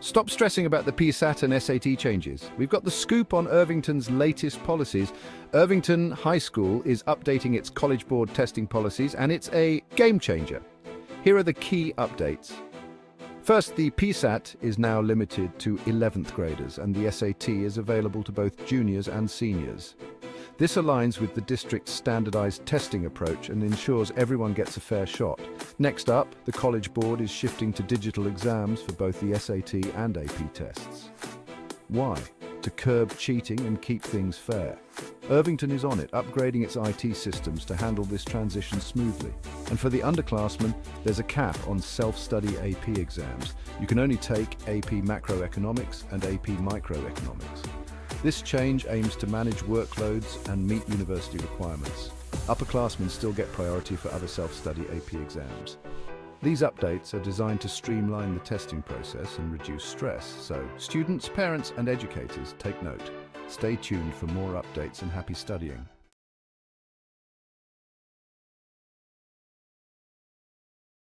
Stop stressing about the PSAT and SAT changes. We've got the scoop on Irvington's latest policies. Irvington High School is updating its College Board testing policies and it's a game changer. Here are the key updates. First, the PSAT is now limited to 11th graders and the SAT is available to both juniors and seniors. This aligns with the district's standardized testing approach and ensures everyone gets a fair shot. Next up, the College Board is shifting to digital exams for both the SAT and AP tests. Why? To curb cheating and keep things fair. Irvington is on it, upgrading its IT systems to handle this transition smoothly. And for the underclassmen, there's a cap on self-study AP exams. You can only take AP Macroeconomics and AP Microeconomics. This change aims to manage workloads and meet university requirements. Upperclassmen still get priority for other self-study AP exams. These updates are designed to streamline the testing process and reduce stress, so students, parents and educators take note. Stay tuned for more updates and happy studying.